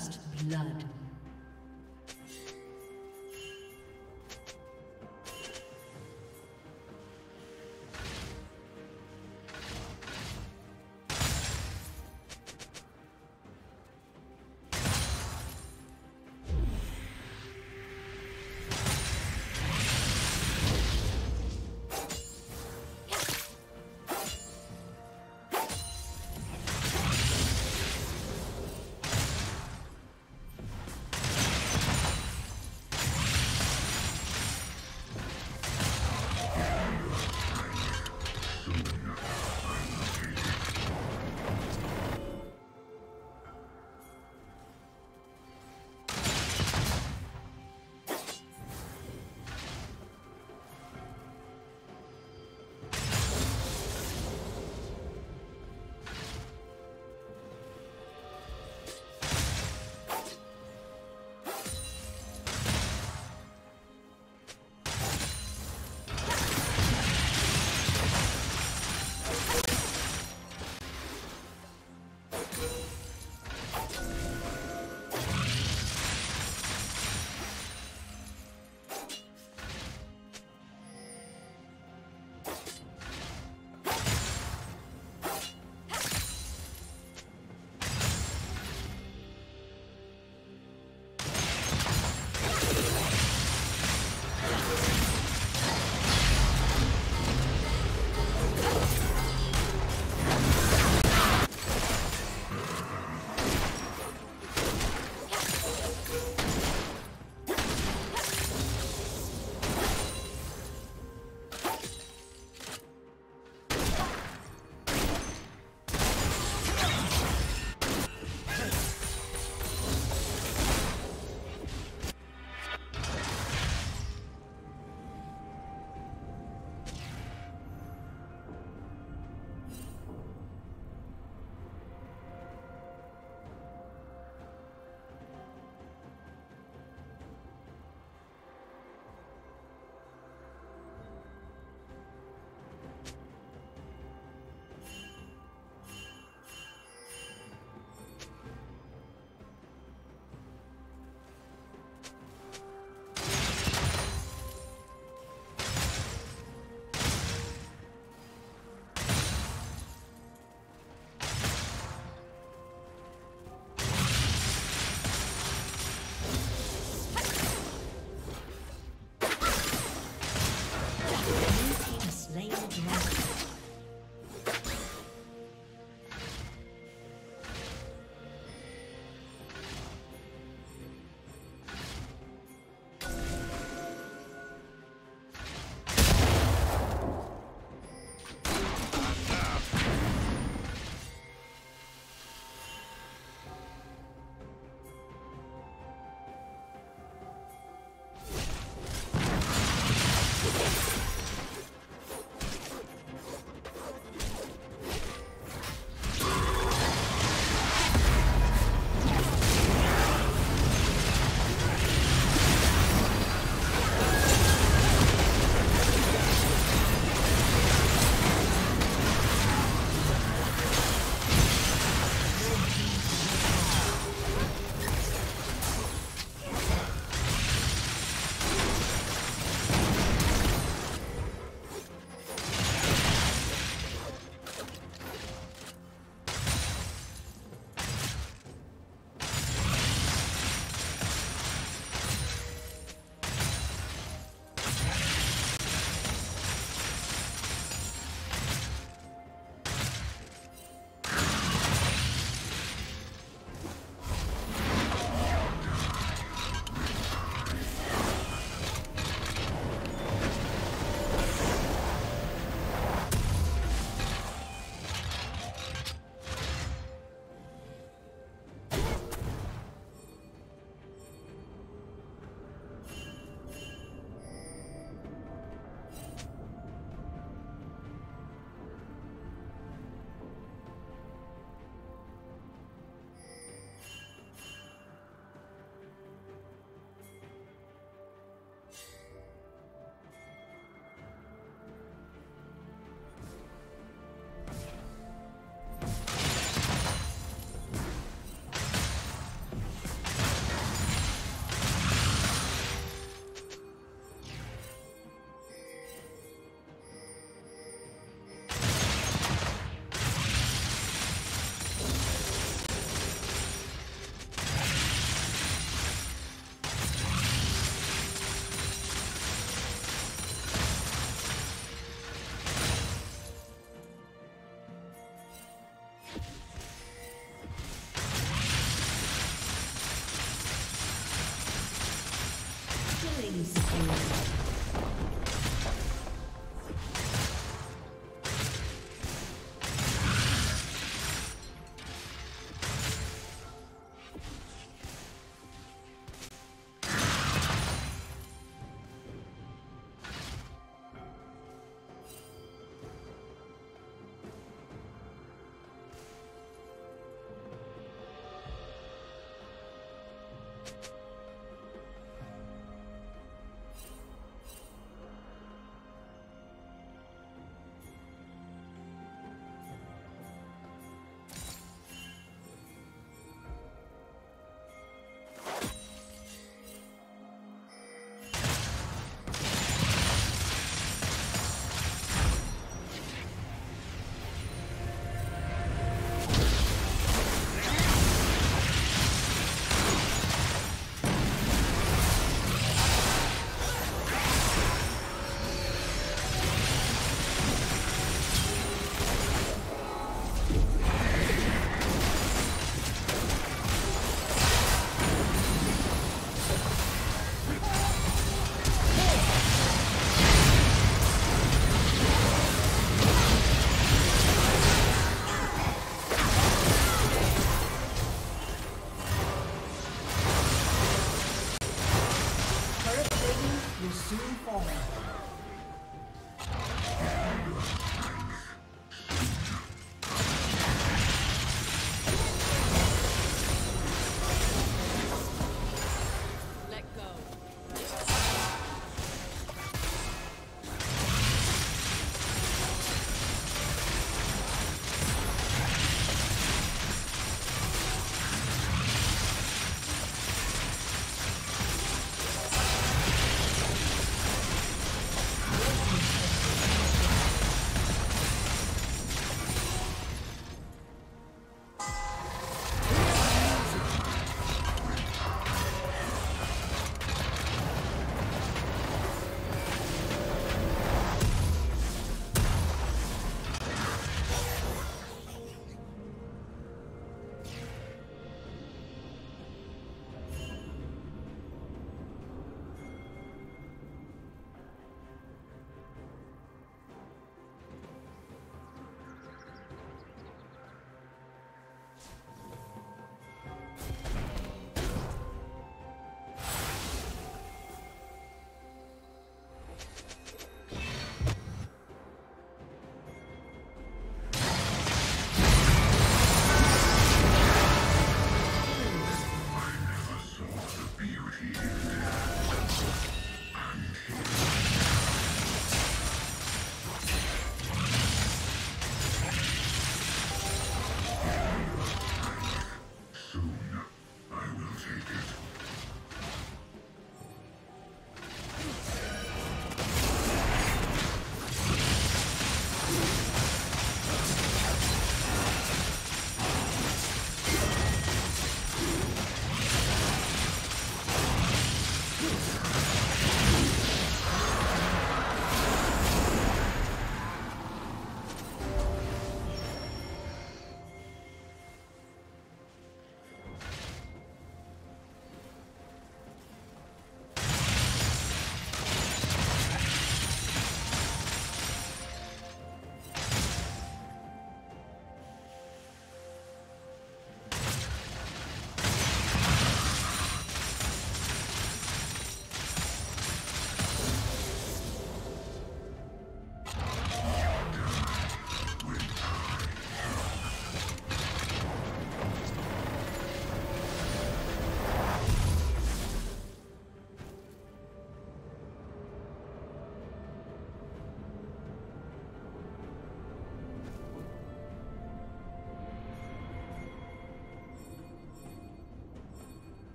First blood.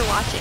for watching.